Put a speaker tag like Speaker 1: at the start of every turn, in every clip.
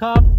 Speaker 1: Jacob.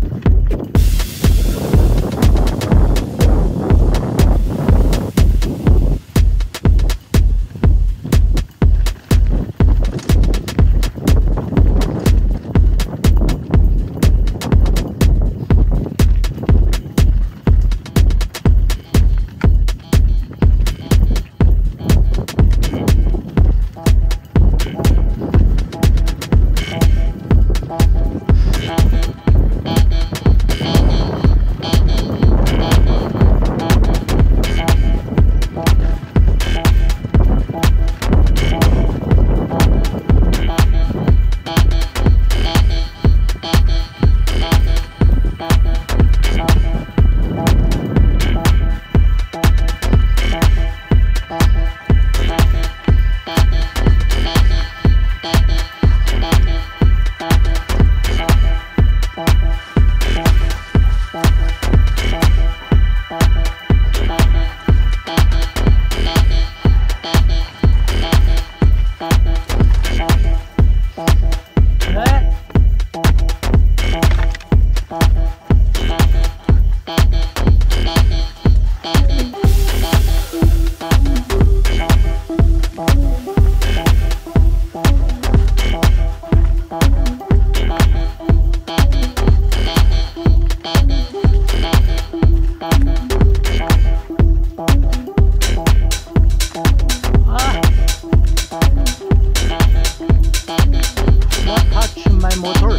Speaker 1: My motor.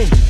Speaker 1: Really?